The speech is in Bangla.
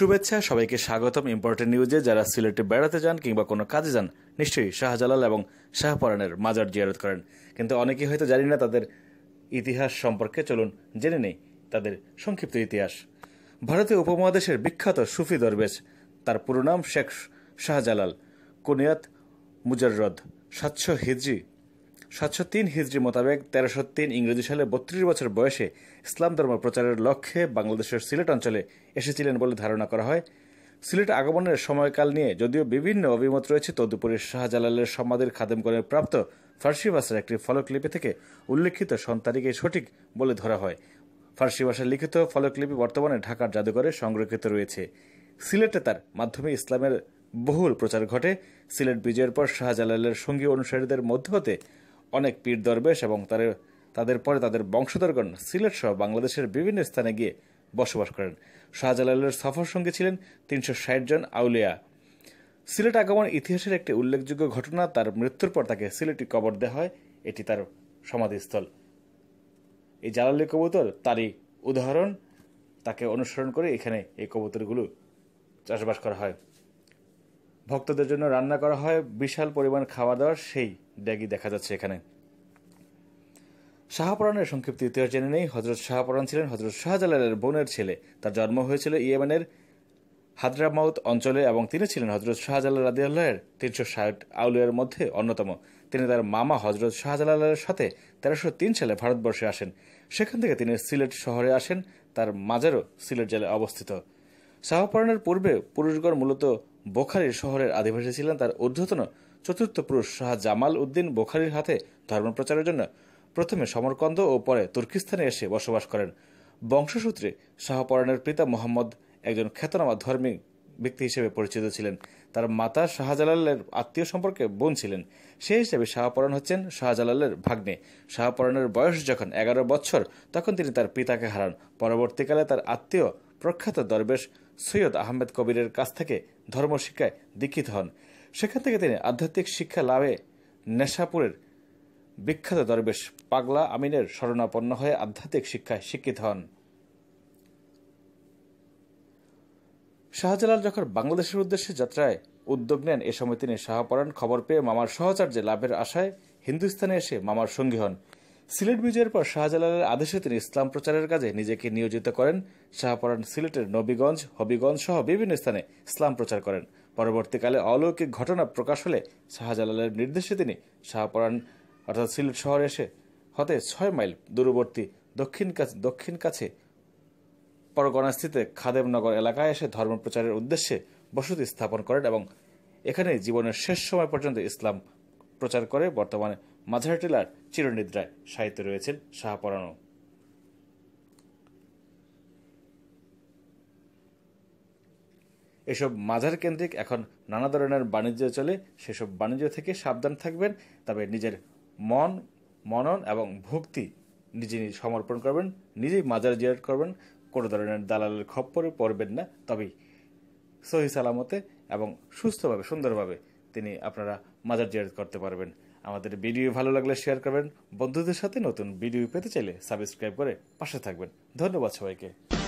শুভেচ্ছা, সবাইকে স্বাগতম। ইম্পর্টেন্ট নিউজে যারা সিলেটে বেড়াতে যান কিংবা কোনো কাজে যান, নিশ্চয়ই শাহজালাল এবং শাহপরানের মাজার জিয়ারত করেন। কিন্তু অনেকেই হয়তো জানি না তাদের ইতিহাস সম্পর্কে। চলুন জেনে নেই তাদের সংক্ষিপ্ত ইতিহাস। ভারতীয় উপমহাদেশের বিখ্যাত সুফি দরবেশ, তার পুরো নাম শেখ শাহজালাল। কুনিয়াত মুজাররদ, সাতশো হিজরি সাতশো তিন হিজড়ি মোতাবেক তেরোশো তিন ইংরেজি সালে বত্রিশ বছর বয়সে ইসলাম ধর্ম প্রচারের লক্ষ্যে বাংলাদেশের সিলেট অঞ্চলে এসেছিলেন বলে ধারণা করা হয়। সিলেট আগমনের সময়কাল নিয়ে যদিও বিভিন্ন অভিমত রয়েছে, তদুপরি শাহজালালের সমাধির খাদেমগণের প্রাপ্ত ফার্সি ভাষার একটি ফলকলিপি থেকে উল্লেখিত সন্তানিকে সঠিক বলে ধরা হয়। ফার্সি ভাষায় লিখিত ফলকলিপি বর্তমানে ঢাকার জাদুঘরে সংরক্ষিত রয়েছে। সিলেটে তার মাধ্যমে ইসলামের বহুল প্রচার ঘটে। সিলেট বিজয়ের পর শাহজালালের সঙ্গী অনুসারীদের মধ্য হতে অনেক পীর দরবেশ এবং তার, তাদের পরে তাদের বংশধরগণ সিলেট সহ বাংলাদেশের বিভিন্ন স্থানে গিয়ে বসবাস করেন। শাহজালালের সফর সঙ্গে ছিলেন তিনশো ষাট জন আউলিয়া। সিলেট আগমন ইতিহাসের একটি উল্লেখযোগ্য ঘটনা, তার মৃত্যুর পর তাকে সিলেটি কবর দেওয়া হয়। এটি তার সমাধিস্থল। এই জালালি কবুতর তারই উদাহরণ। তাকে অনুসরণ করে এখানে এই কবুতরগুলো চাষবাস করা হয়। ভক্তদের জন্য রান্না করা হয়। বিশাল পরিমাণ খাওয়া দাওয়ার সেই ড্যাগি দেখা যাচ্ছে এখানে। শাহপরানের সংক্ষিপ্ত ইতিহাস জেনে নেই। হজরত শাহপরান ছিলেন হজরত শাহজালালের বোনের ছেলে। তার জন্ম হয়েছিল ইয়েমেনের হাদ্রামাউত অঞ্চলে এবং তিনি ছিলেন হজরত শাহজালাল রাদিয়াল্লাহের তিনশো ষাট আউলিয়ার মধ্যে অন্যতম। তিনি তার মামা হজরত শাহজালালের সাথে তেরোশো তিন সালে ভারতবর্ষে আসেন। সেখান থেকে তিনি সিলেট শহরে আসেন। তার মাজারও সিলেট জেলে অবস্থিত। শাহপরানের পূর্বে পুরুষগড় মূলত বোখারির শহরের আদিবাসী ছিলেন তার ঊর্ধ্বতন চতুর্থ পুরুষ শাহ জামাল উদ্দিন বোখারির হাতে ধর্মপ্রচারের জন্য প্রথমে সমরকন্দ ও পরে তুর্কিস্তানে এসে বসবাস করেন। বংশসূত্রে শাহপরানের পিতা মোহাম্মদ একজন খ্যাতনামা ধর্মী ব্যক্তি হিসেবে পরিচিত ছিলেন। তার মাতা শাহজালালের আত্মীয় সম্পর্কে বোন ছিলেন। সেই হিসেবে শাহপরান হচ্ছেন শাহজালালের ভাগ্নে। শাহপরানের বয়স যখন এগারো বছর, তখন তিনি তার পিতাকে হারান। পরবর্তীকালে তার আত্মীয় প্রখ্যাত দরবেশ সৈয়দ আহমেদ কবিরের কাছ থেকে ধর্মশিক্ষায় দীক্ষিত হন। সেখান থেকে তিনি আধ্যাত্মিক শিক্ষা লাভে নেশাপুরের বিখ্যাত দরবেশ পাগলা আমিনের শরণাপন্ন হয়ে আধ্যাত্মিক শিক্ষায় শিক্ষিত হন। শাহজালাল যখন বাংলাদেশের উদ্দেশ্যে যাত্রায় উদ্যোগ নেন, এ সময় তিনি শাহপরান খবর পেয়ে মামার সহচার্যে লাভের আশায় হিন্দুস্তানে এসে মামার সঙ্গী হন। সিলেট বিজয়ের পর শাহজালালের আদেশে তিনি ইসলাম প্রচারের কাজে নিজেকে নিয়োজিত করেন। শাহপরান সিলেটের নবীগঞ্জ, হবিগঞ্জ সহ বিভিন্ন স্থানে ইসলাম প্রচার করেন। পরবর্তীকালে অলৌকিক ঘটনা প্রকাশ হলে শাহজালালের নির্দেশে তিনি শাহপরান অর্থাৎ সিলেট শহরে এসে হতে ছয় মাইল দূরবর্তী দক্ষিণ কাছে দক্ষিণ কাছে পরগনাস্থিত খাদেমনগর এলাকায় এসে ধর্ম প্রচারের উদ্দেশ্যে বসতি স্থাপন করেন এবং এখানে জীবনের শেষ সময় পর্যন্ত ইসলাম প্রচার করে। বর্তমানে মাঝার টিলার চিরনিদ্রায় সাহিত্য রয়েছেন শাহপরানো এসব মাঝার কেন্দ্রিক এখন নানা ধরনের বাণিজ্য চলে, সেসব বাণিজ্য থেকে সাবধান থাকবেন, তবে নিজের মন, মনন এবং ভক্তি নিজে সমর্পণ করবেন, নিজেই মাজার জিয়ারত করবেন, কোনো ধরনের দালালের খপ্পরে পড়বেন না, তবেই সহি সালামতে এবং সুস্থভাবে, সুন্দরভাবে তিনি আপনারা মাজার জিয়ারত করতে পারবেন। আমাদের ভিডিও ভালো লাগলে শেয়ার করবেন। বন্ধুদের সাথে নতুন ভিডিও পেতে চাইলে সাবস্ক্রাইব করে পাশে থাকবেন। ধন্যবাদ সবাইকে।